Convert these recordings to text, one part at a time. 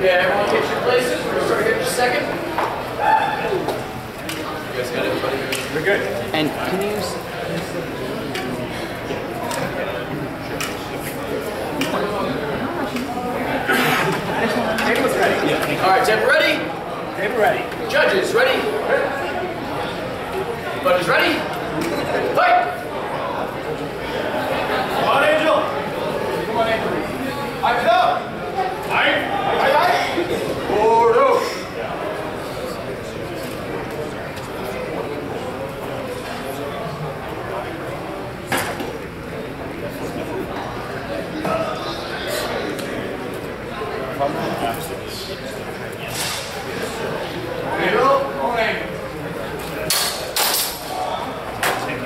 Okay, everyone get your places. We're gonna start here in just a second. You guys got everybody? We're good. And can you use Table's ready. Yeah. All right, Tim, ready? Table ready. Judges, ready? Judges, ready? Fight! Come on, Angel. Come on, Angel. Hype it up. Hype. Hype, hype. Forward, up.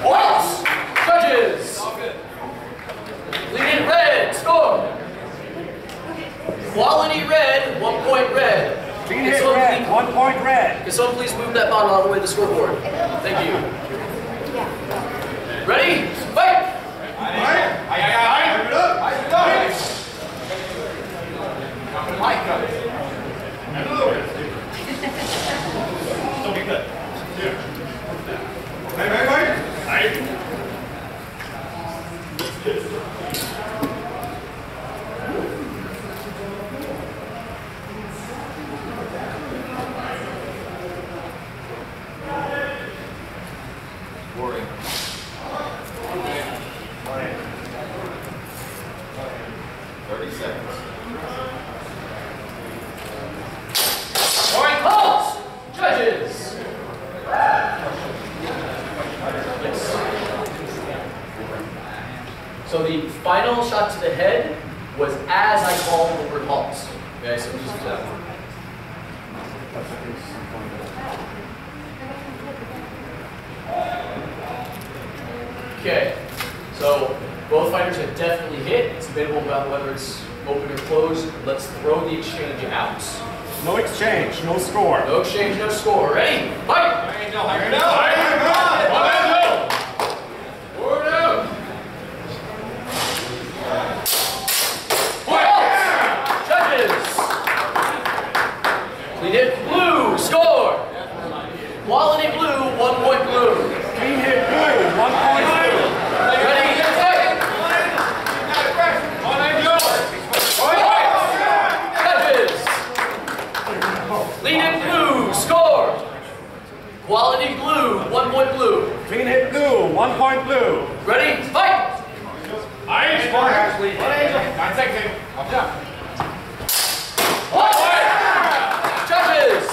Points! Judges! Lead in red, score! Quality red, one point red. Green Can hit someone red. please- One point red. Can someone please move that bottle of the way of the scoreboard? Thank you. Ready? Fight! Hype. Hype, hype it up. Hype it up. Hype up. Still be good. Hype, hype, hype. Hype. All right, calls! Judges! So the final shot to the head was as I called the word halts. Okay, so just do that. Okay, so both fighters have definitely hit. It's debatable about whether it's open or closed. Let's throw the exchange out. No exchange, no score. No exchange, no score. Ready? Fight! Hype it up. Hype it up. Come on, Angel. Forward out! Points! Judges! Clean hit blue, score! Quality blue, one point blue. Clean hit blue. One point blue. Ready? Fight! Judges! Clean hit blue, score! Quality blue, one point blue. Clean hit blue. One point blue. Ready? Fight! Hype. One second. Up top. Judges!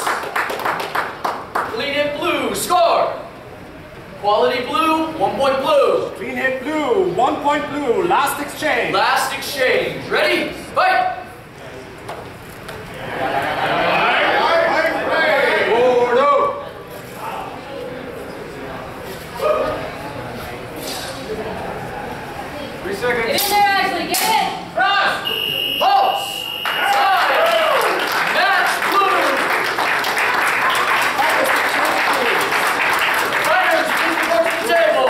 Clean hit blue, score! Quality blue, one point blue. Clean hit blue. One point blue. Last exchange. Last exchange. Ready? Fight! Forward out. Three seconds. Get in there, Ashleigh, get in! Cross! Pulse! Side! Match blue! Fighters, please report to the table.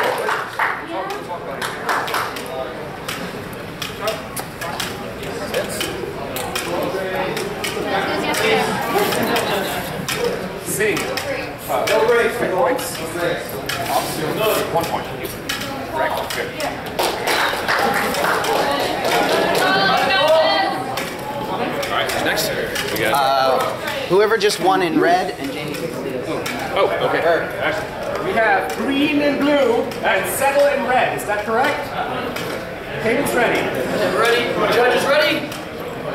Sing. No breaks. Three points. One point. Correct. Good. whoever just won in red and Jamie picks the Oh, okay. We have green and blue and settle in red. Is that correct? Table's ready. Ready? Judges ready?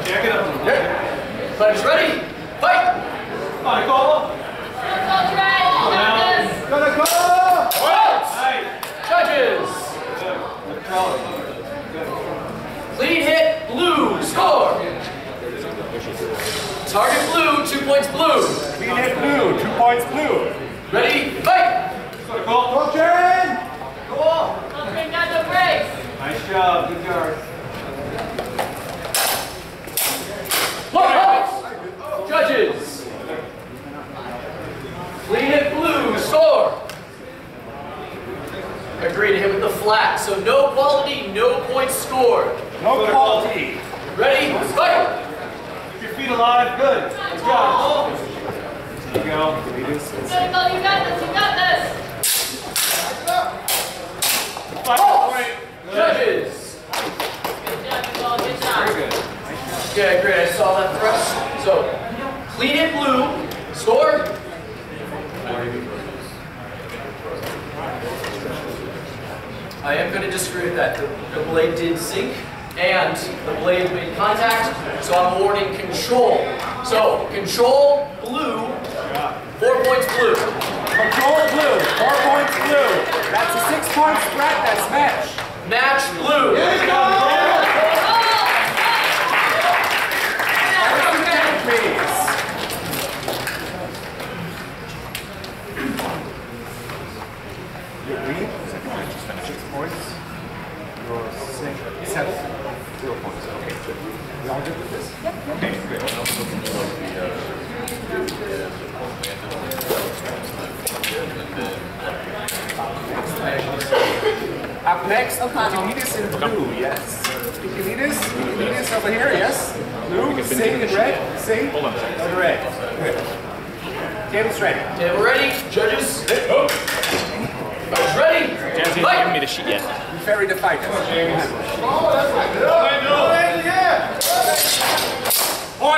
Check it up. Fighters ready? Fight! Gonna go. Let's go, Trey! You got this! Gonna go. Judges! Clean hit blue, score! Target blue, two points blue. Clean hit blue. Two points blue. Ready? Fight! Go. Go, Jen. Go on. Don't bring down the brakes! Nice job. Good guard. Look Judges! Clean hit blue, score! Agree to hit with the flat, so no quality, no points scored. No quality. Ready? Fight! Keep your feet alive. Good. There you go. Cletus. Critical, you got this, you got this. Judges. Good job, Nicole, good job. Very good. Okay, great. I saw that thrust. So, clean it blue. Score. I am going to disagree with that. The, the blade did sink and the blade made contact, so I'm awarding control. So, control blue, four points blue. Control blue. Four points blue. That's a six point spread. That's match. Match blue. 0.7. Okay. We all good Up next, Eugenides in blue, yes. Eugenides, Eugenides over here, yes. Blue, sing in red, sing. Hold on. In red. Good. Table's ready. Table ready, judges. Go. Oh. Judges ready. Dan's not giving me the sheet yet. You ferry the fighters.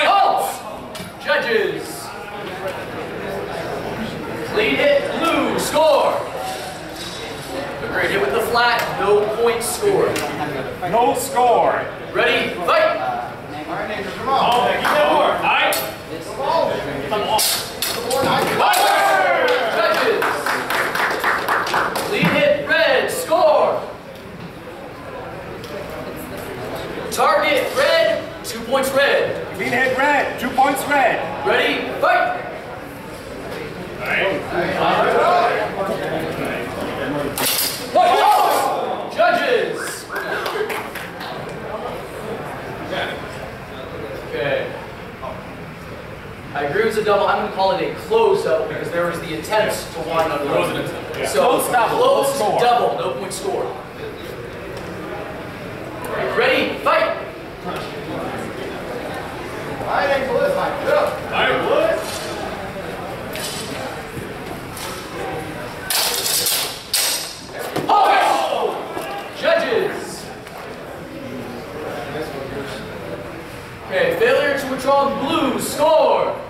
Halt! Judges. Clean hit blue. Score. Agreed. Hit with the flat. No points scored. No score. Ready? Fight. Judges. Clean hit red. Score. Target red. Two points red. Green head red, two points red. Ready? Fight. Fight. Judges. Okay. I agree with the double. I'm going to call it a close double because there was the attempt to wind on the So Close double, Close no score. double. No point score. Ready? Fight. Oh! Judges. Okay, failure to withdraw blue. Score.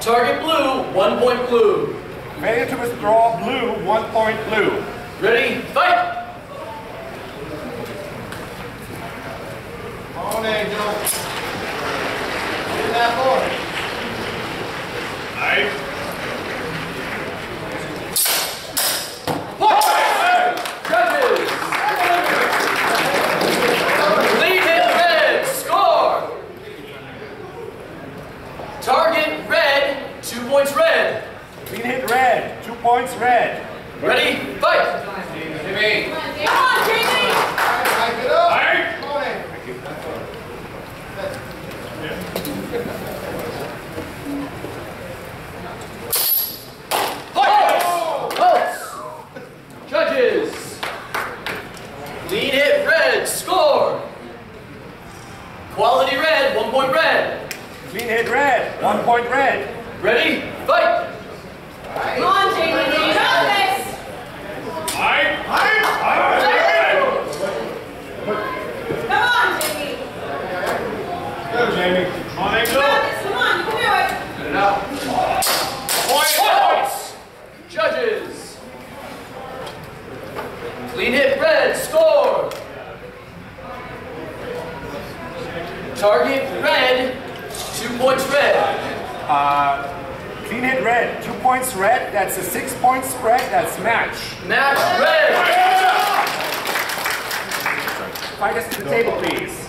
Target blue. One point blue. Failure to withdraw blue, one point blue. Ready? Fight. On Angel. Get that boy. Judges. Lead hit red. Score. Target red. Two points red. Green hit red, two points red. Ready? Fight. Jimmy. Come on, Jamie. Back it up. Come on in. Fight! Pulse! Judges! Lead hit red, score! Quality red, one point red. Green hit red, one point red. Ready? Fight! Come on, Jamie, you got this. Come on, Jamie. Go, Jamie. You got this, come on, you can do it. Points! Judges! Clean hit red, score! Target red, two points red. Uh, clean hit red, two points red. That's a six point spread. That's match. Match red! Fighters to the table, please.